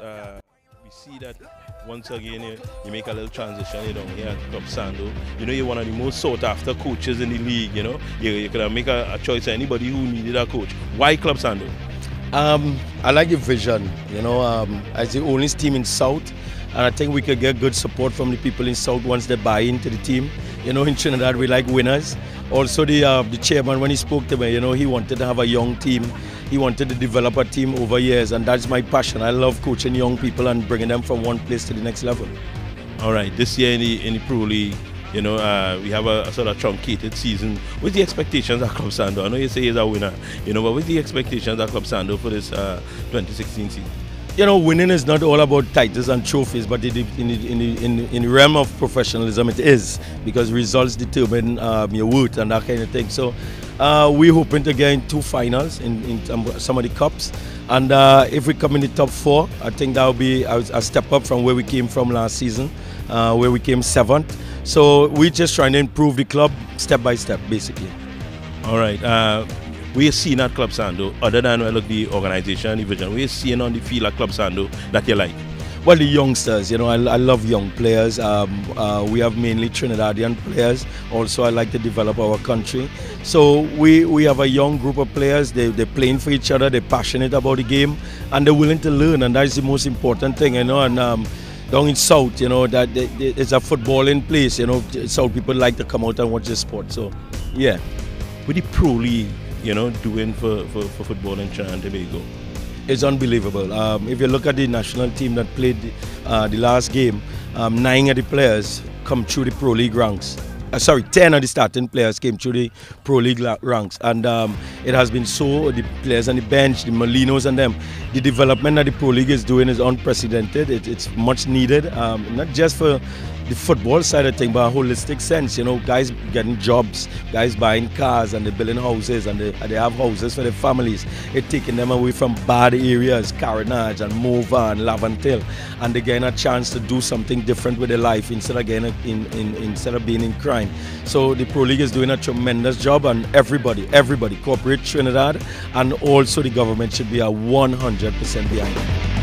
Uh, we see that once again you, you, make a little transition you know here at Club Sando. You know you're one of the most sought after coaches in the league, you know. You, you could make a, a choice anybody who needed a coach. Why Club Sando? Um, I like the vision, you know, um, as the only team in South, and I think we could get good support from the people in South once they buy into the team. You know, in Trinidad we like winners. Also, the uh, the chairman when he spoke to me, you know, he wanted to have a young team. He wanted to develop a team over years, and that's my passion. I love coaching young people and bringing them from one place to the next level. All right, this year in the, in the Pro League, you know, uh, we have a, a, sort of truncated season. What's the expectations at Club Sando? I know you say he's a winner, you know, but what's the expectations at Club Sando for this uh, 2016 season? You know, winning is not all about titles and trophies, but in the, in the, in the, in the, realm of professionalism, it is because results determine um, your worth and that kind of thing. So, uh, we're hoping to get in two finals in, in some of the cups. And uh, if we come in the top four, I think that will be a, a, step up from where we came from last season, uh, where we came seventh. So we're just trying to improve the club step by step, basically. All right. We're seeing at Club Sando, other than look, the organization, the vision, we're seeing on the field at Club Sando that you like? Well, the youngsters, you know, I, I love young players. Um, uh, we have mainly Trinidadian players. Also, I like to develop our country. So we, we have a young group of players. They, they're playing for each other. They're passionate about the game, and they're willing to learn. And that's the most important thing, you know. And um, down in South, you know, that it's a footballing place. You know, South people like to come out and watch the sport. So, yeah. With the Pro League, you know, doing for, for, for football in Trinidad and Tobago? It's unbelievable. Um, if you look at the national team that played uh, the last game, um, nine of the players come through the Pro League ranks uh, sorry, 10 of the starting players came through the Pro League ranks. And um, it has been so, the players on the bench, the Molinos and them, the development that the Pro League is doing is unprecedented. It, it's much needed, um, not just for the football side of things, but a holistic sense. You know, guys getting jobs, guys buying cars and they're building houses and they, they have houses for their families. It's taking them away from bad areas, Carenage and Morvant and Laventille, and they're getting a chance to do something different with their life instead of getting in, in, instead of being in crime. So the Pro League is doing a tremendous job, and everybody, everybody, corporate Trinidad, and also the government should be a 100% behind.